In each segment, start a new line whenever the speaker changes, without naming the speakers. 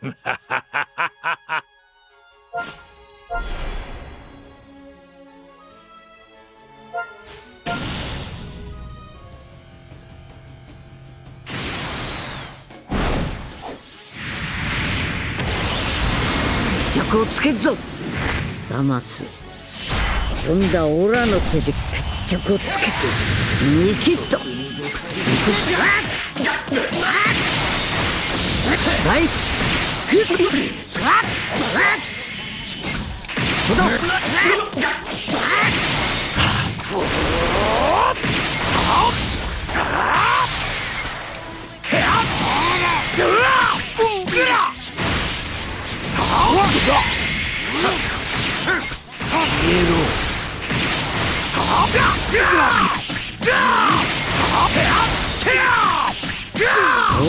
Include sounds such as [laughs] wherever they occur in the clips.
決着をつけっぞ。ザマス。今度はオラの手で決着をつけて。ニキッとはいス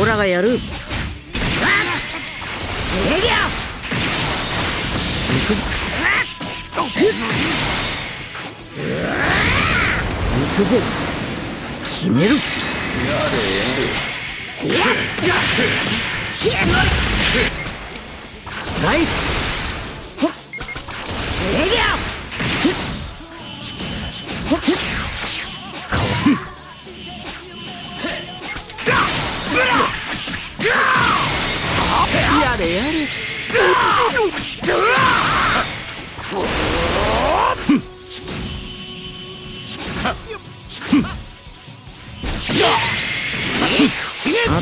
オラがやる行くぜ。決めるライほっエリア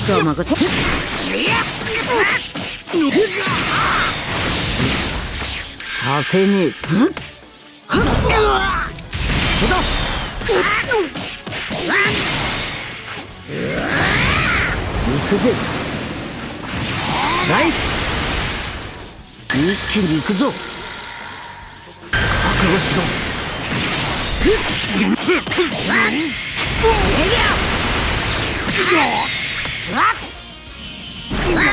とは任せさせねえ行くぜライ一気に行くぞ覚悟しろアメージライ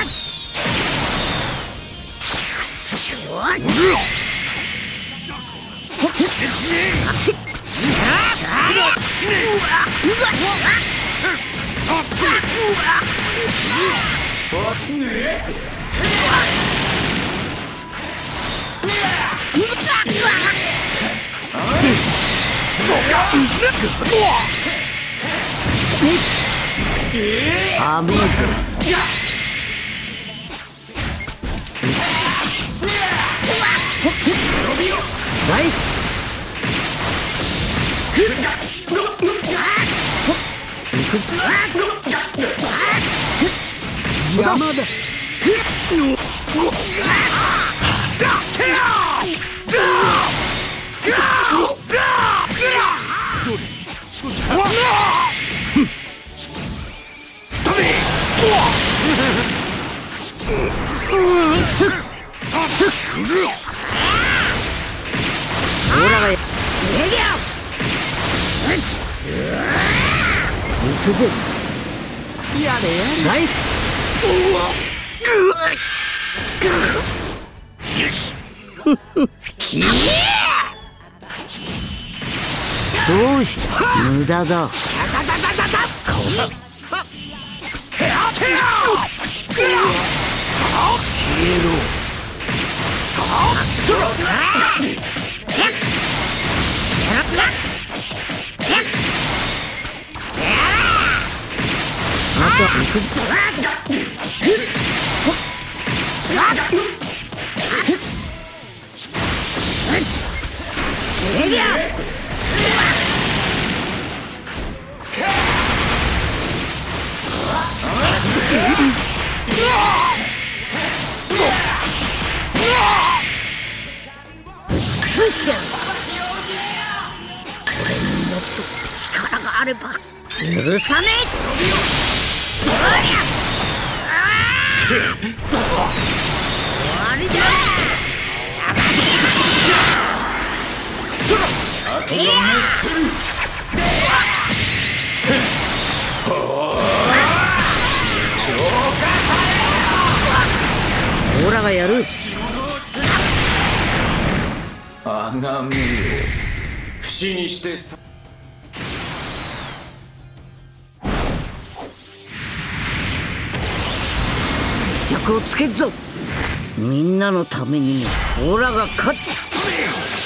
行く邪魔だどうした？無駄だ。あとは着をつけっぞみんなのためにオラが勝つ [laughs]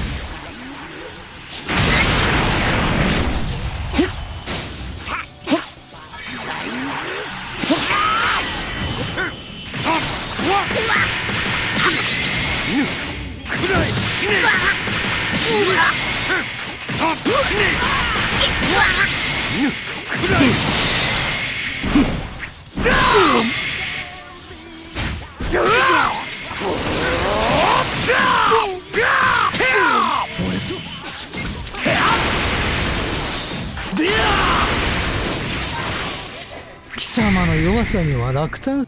貴様の弱さには落胆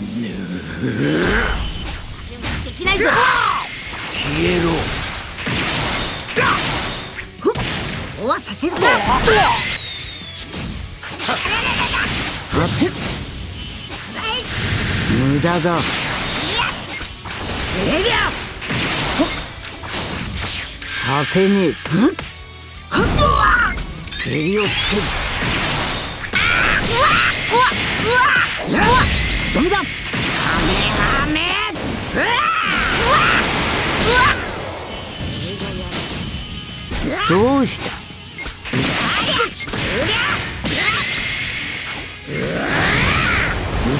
うさせねえ。う
わ。うわうわうわ。止め
だハメメう
わうわ
どうした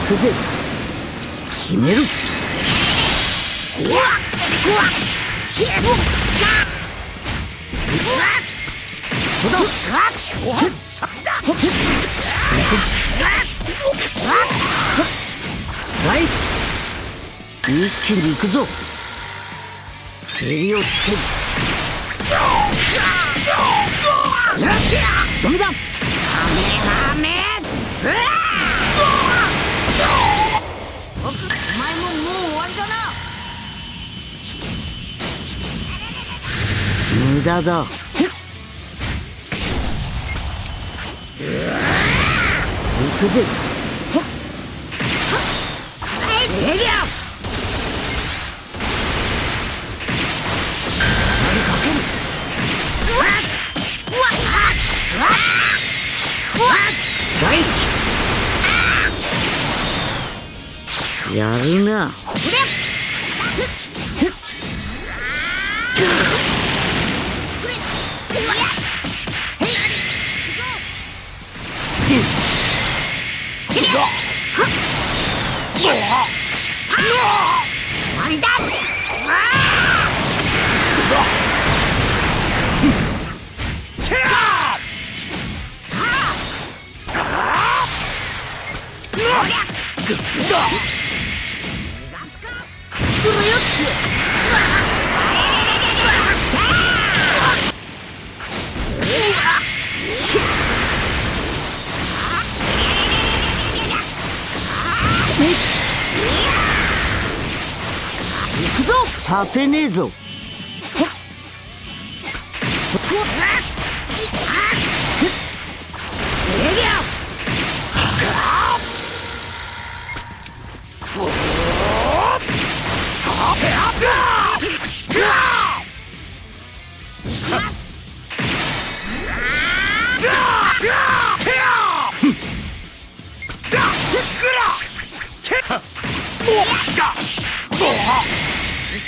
くぜ決めるうわうわシェフうわっうわっうわっうわっうわっうわっない。一気に行くぞ。をつける。やちゃダメだ。メメ。うわお前ももう終わりだな。無駄だ。行くぜ。えりゃやるな。Yeah! グッすさせねえぞ。[laughs]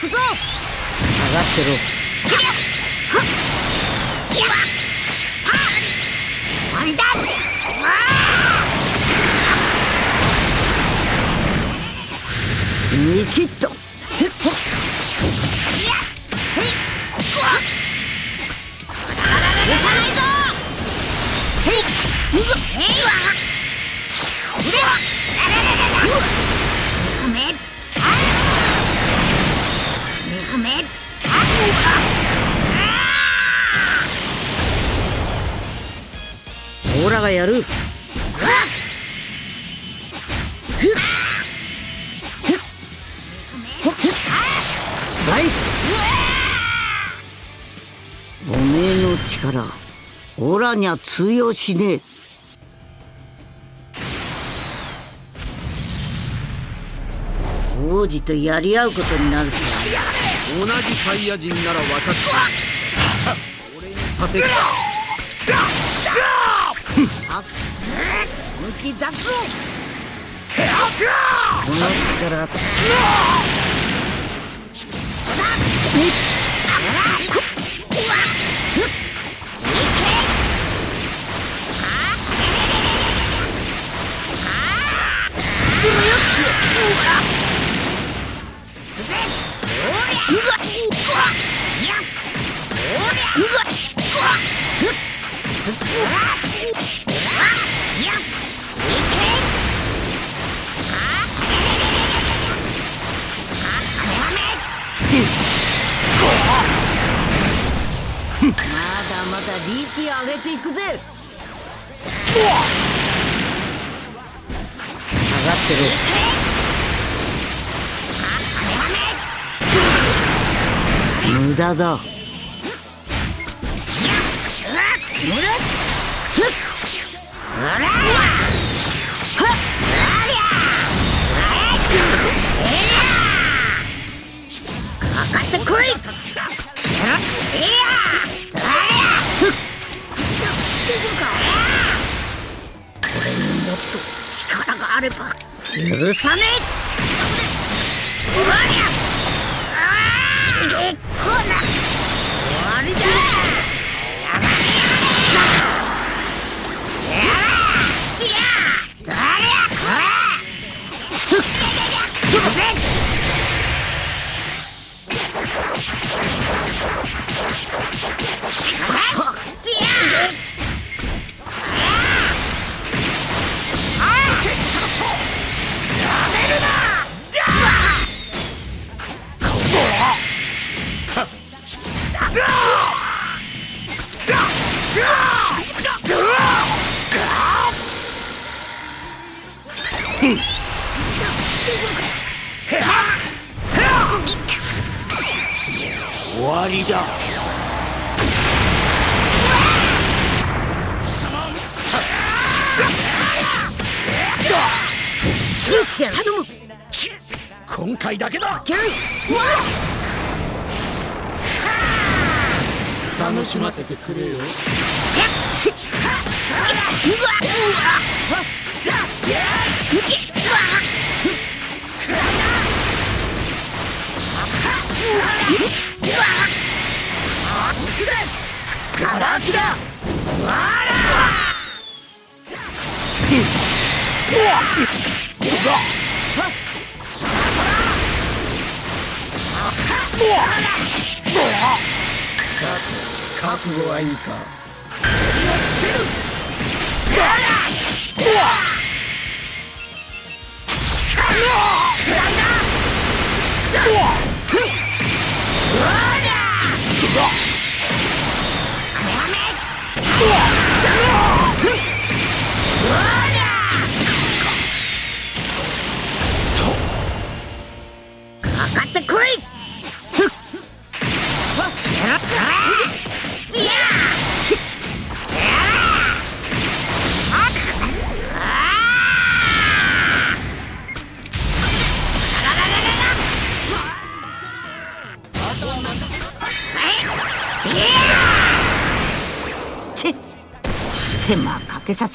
くぞ。がって終わりだ見切った。がやる。はい。おめえの力オラにゃ通用しねえ。とやり合うことになる
同じサイヤ人なら分かった俺に立て。る
はき出す。ぞこの力。とまだまだリー上げていくぜ。がってる。無駄だ。かかルポ許さねえりゃ。ああ結構な。終わりだ。やばいやばやばい。や
終わりだ。
頼む
今回だけだ。楽しませてくれよ。覚悟はいいか
かかって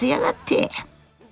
sih ya kan?